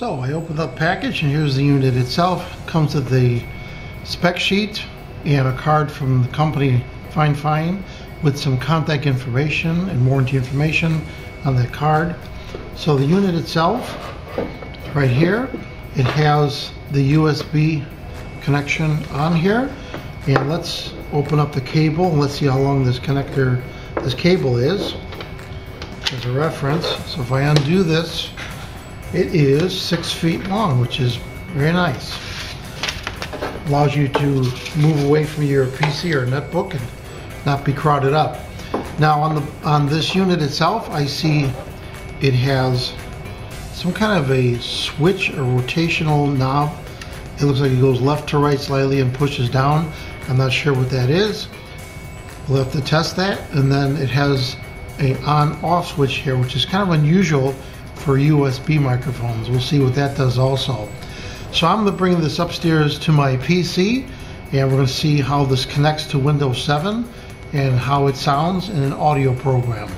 So I opened up the package and here's the unit itself. Comes with the spec sheet and a card from the company Fifine with some contact information and warranty information on that card. So the unit itself, right here, it has the USB connection on here. And let's open up the cable and let's see how long this connector, this cable is as a reference. So if I undo this, it is six feet long, which is very nice. Allows you to move away from your PC or netbook and not be crowded up. Now on the on this unit itself, I see it has some kind of a switch, a rotational knob. It looks like it goes left to right slightly and pushes down. I'm not sure what that is. We'll have to test that. And then it has a on-off switch here, which is kind of unusual for USB microphones. We'll see what that does also. So I'm going to bring this upstairs to my PC and we're going to see how this connects to Windows 7 and how it sounds in an audio program.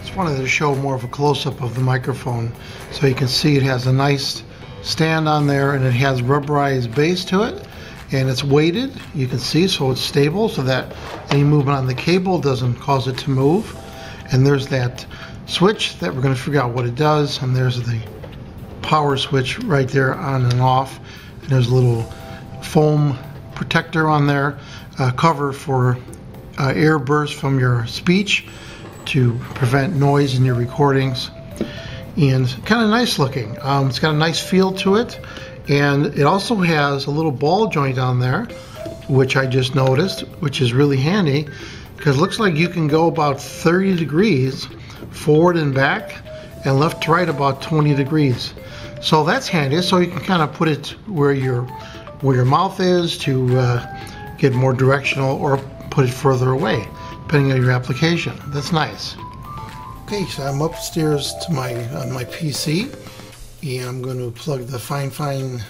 Just wanted to show more of a close-up of the microphone so you can see it has a nice stand on there and it has rubberized base to it and it's weighted you can see so it's stable so that any movement on the cable doesn't cause it to move and there's that switch that we're going to figure out what it does and there's the power switch right there on and off. And there's a little foam protector on there uh, cover for uh, air bursts from your speech to prevent noise in your recordings. And kind of nice looking. Um, it's got a nice feel to it. And it also has a little ball joint on there which I just noticed which is really handy because it looks like you can go about 30 degrees forward and back and left to right about 20 degrees. So that's handy. So you can kind of put it where your where your mouth is to uh, get more directional or put it further away depending on your application. That's nice. Okay, so I'm upstairs to my my PC and I'm going to plug the Fifine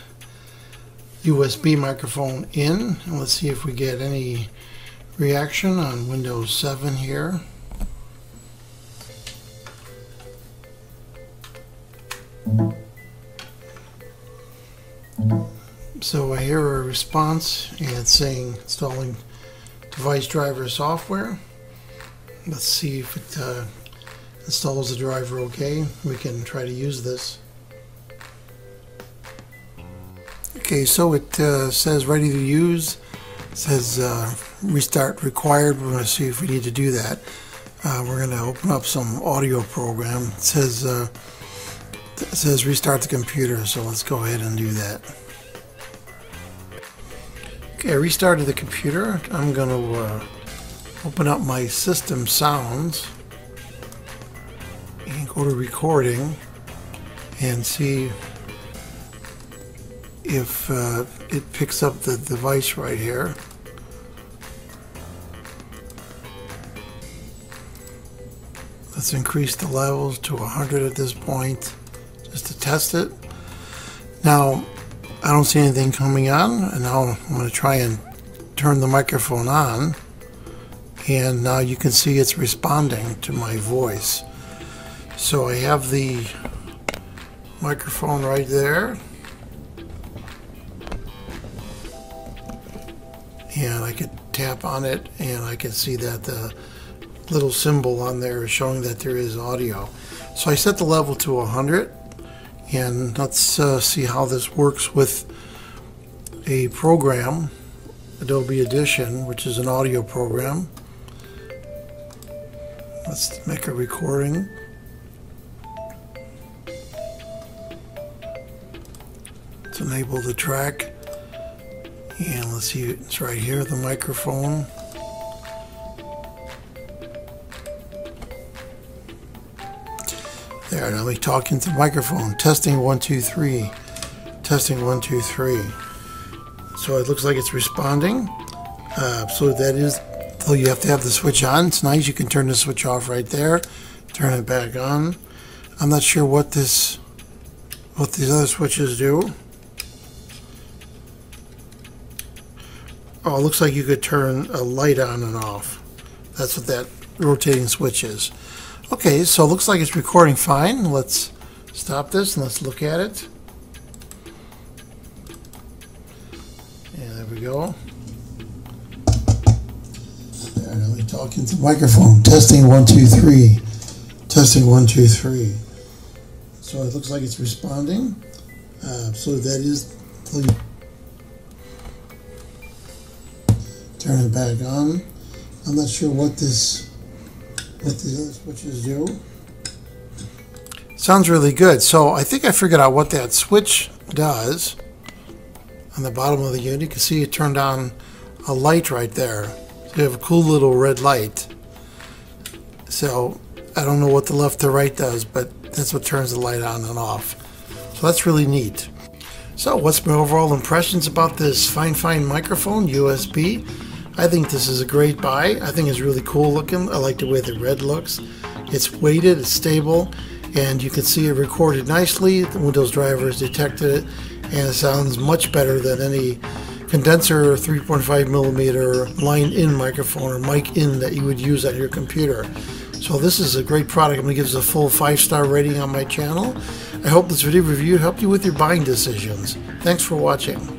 USB microphone in and let's see if we get any reaction on Windows 7 here. So I hear a response and it's saying installing device driver software. Let's see if it uh, installs the driver okay. We can try to use this. Okay, so it uh, says ready to use. It says uh, restart required. We're going to see if we need to do that. Uh, we're going to open up some audio program. It says uh, it says restart the computer, so let's go ahead and do that. Okay, I restarted the computer. I'm going to uh, open up my system sounds and go to recording and see if uh, it picks up the device right here. Let's increase the levels to 100 at this point just to test it. Now, I don't see anything coming on, and now I'm going to try and turn the microphone on, and now you can see it's responding to my voice. So I have the microphone right there, and I could tap on it, and I can see that the little symbol on there is showing that there is audio. So I set the level to 100 and let's uh, see how this works with a program Adobe Audition which is an audio program. Let's make a recording. Let's enable the track. And let's see it's right here the microphone There, now we talking to the microphone. Testing one, two, three. Testing one, two, three. So it looks like it's responding. Uh, so that is, though you have to have the switch on. It's nice. You can turn the switch off right there. Turn it back on. I'm not sure what this, what these other switches do. Oh, it looks like you could turn a light on and off. That's what that rotating switches. Okay, so it looks like it's recording fine. Let's stop this and let's look at it. And there we go. There Apparently talking to microphone. Testing one, two, three. Testing one, two, three. So it looks like it's responding. Uh, so that is turn it back on. I'm not sure what this switches do. Sounds really good. So I think I figured out what that switch does. On the bottom of the unit, you can see it turned on a light right there. So you have a cool little red light. So I don't know what the left to right does, but that's what turns the light on and off. So that's really neat. So what's my overall impressions about this Fifine microphone, USB? I think this is a great buy. I think it's really cool looking. I like the way the red looks. It's weighted, it's stable, and you can see it recorded nicely. The Windows driver has detected it, and it sounds much better than any condenser 3.5 millimeter line in microphone or mic in that you would use on your computer. So this is a great product. I'm going to give this a full five star rating on my channel. I hope this video review helped you with your buying decisions. Thanks for watching.